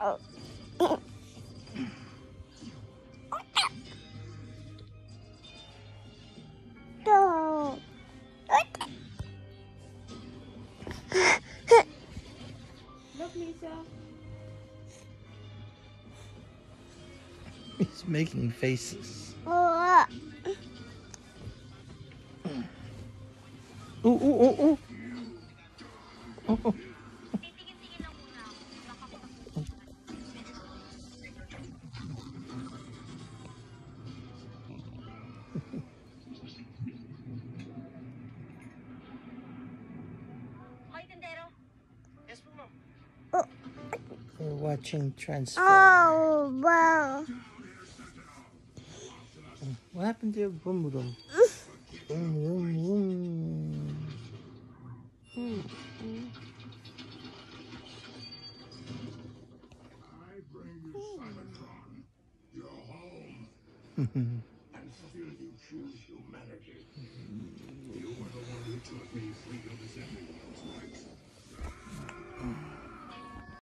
Look, Liso. He's making faces. Oh, Ooh, ooh, ooh, ooh. Oh, we're watching transfer. oh, wow. What happened to your boom boom? Boom, boom, boom. I bring you Cybertron, your home, and still you choose humanity. You were the one who took me free of his enemies, right?